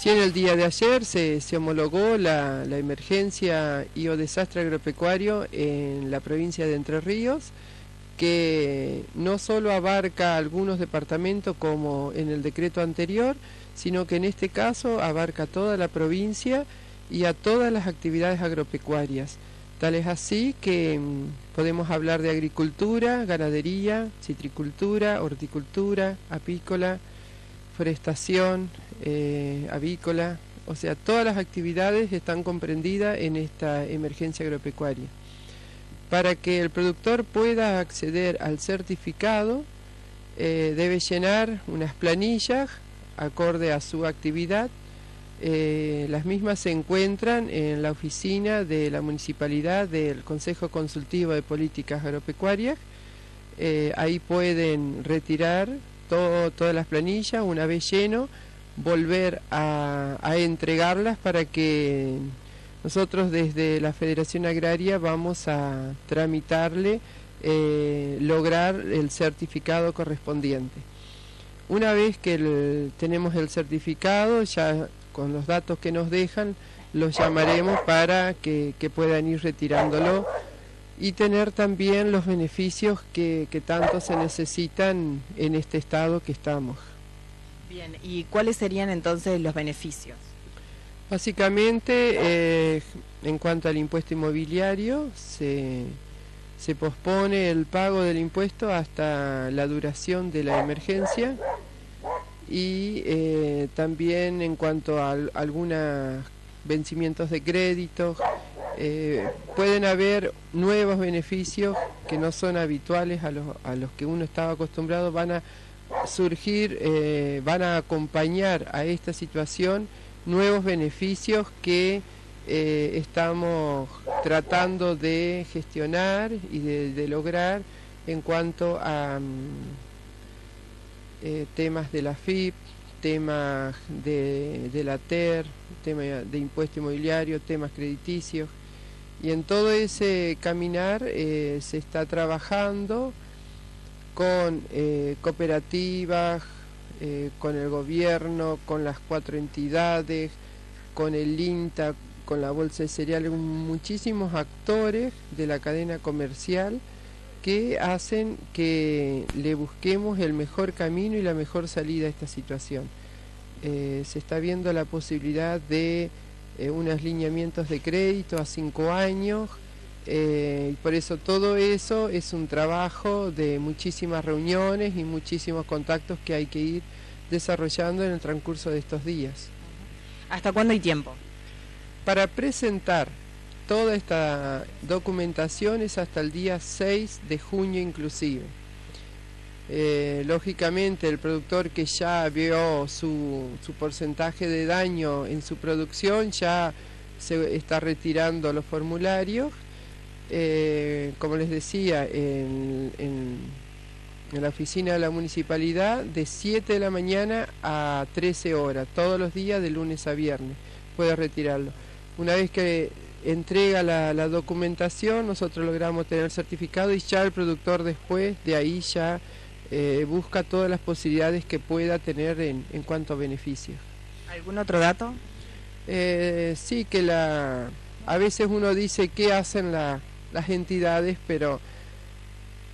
Sí, en el día de ayer se, homologó la, emergencia y o desastre agropecuario en la provincia de Entre Ríos, que no solo abarca algunos departamentos como en el decreto anterior, sino que en este caso abarca toda la provincia y a todas las actividades agropecuarias. Tal es así que mm, podemos hablar de agricultura, ganadería, citricultura, horticultura, apícola, forestación, eh, avícola, o sea, todas las actividades están comprendidas en esta emergencia agropecuaria. Para que el productor pueda acceder al certificado, eh, debe llenar unas planillas acorde a su actividad. Eh, las mismas se encuentran en la oficina de la municipalidad del Consejo Consultivo de Políticas Agropecuarias. ahí pueden retirar todas las planillas, una vez lleno, volver a, entregarlas para que nosotros desde la Federación Agraria vamos a tramitarle, eh, lograr el certificado correspondiente. Una vez que tenemos el certificado, ya con los datos que nos dejan, los llamaremos para que puedan ir retirándolo y tener también los beneficios que, tanto se necesitan en este estado que estamos. Bien, ¿y cuáles serían entonces los beneficios? Básicamente, eh, en cuanto al impuesto inmobiliario, se, se pospone el pago del impuesto hasta la duración de la emergencia y eh, también en cuanto a algunos vencimientos de créditos, eh, pueden haber nuevos beneficios que no son habituales a los, a los que uno estaba acostumbrado, van a surgir, eh, van a acompañar a esta situación nuevos beneficios que eh, estamos tratando de gestionar y de, lograr en cuanto a mm, temas de la FIP, temas de, de la TER, tema de impuesto inmobiliario, temas crediticios. Y en todo ese caminar eh, se está trabajando con eh, cooperativas, eh, con el gobierno, con las cuatro entidades, con el INTA, con la Bolsa de Cereales, muchísimos actores de la cadena comercial que hacen que le busquemos el mejor camino y la mejor salida a esta situación. se está viendo la posibilidad de eh, unos lineamientos de crédito a cinco años. Eh, por eso todo eso es un trabajo de muchísimas reuniones y muchísimos contactos que hay que ir desarrollando en el transcurso de estos días. ¿Hasta cuándo hay tiempo? Para presentar toda esta documentación es hasta el día 6 de junio inclusive. Eh, lógicamente el productor que ya vio su, porcentaje de daño en su producción ya se está retirando los formularios. Eh, como les decía, en, la oficina de la municipalidad de 7 de la mañana a 13 horas, todos los días de lunes a viernes, puede retirarlo. Una vez que entrega la, la documentación, nosotros logramos tener el certificado y ya el productor después de ahí ya eh, busca todas las posibilidades que pueda tener en, cuanto a beneficios. ¿Algún otro dato? Eh, sí, que la, a veces uno dice qué hacen las entidades, pero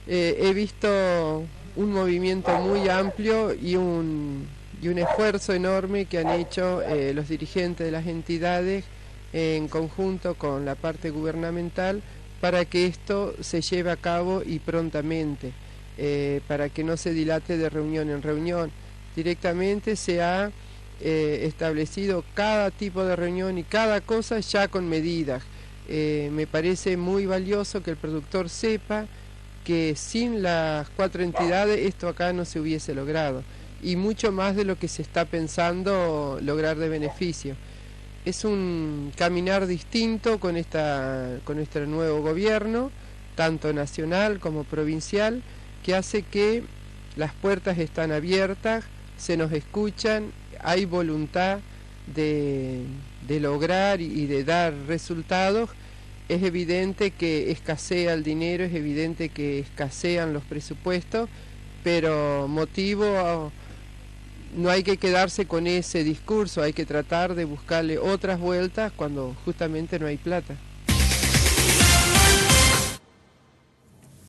eh, he visto un movimiento muy amplio y un, y un esfuerzo enorme que han hecho los dirigentes de las entidades en conjunto con la parte gubernamental para que esto se lleve a cabo y prontamente. Eh, para que no se dilate de reunión en reunión. Directamente se ha eh, establecido cada tipo de reunión y cada cosa ya con medidas. Eh, me parece muy valioso que el productor sepa que sin las cuatro entidades esto acá no se hubiese logrado y mucho más de lo que se está pensando lograr de beneficio. Es un caminar distinto con, esta, con este nuevo gobierno, tanto nacional como provincial, que hace que las puertas están abiertas, se nos escuchan, hay voluntad de, lograr y de dar resultados. Es evidente que escasea el dinero, es evidente que escasean los presupuestos, pero motivo no hay que quedarse con ese discurso, hay que tratar de buscarle otras vueltas cuando justamente no hay plata.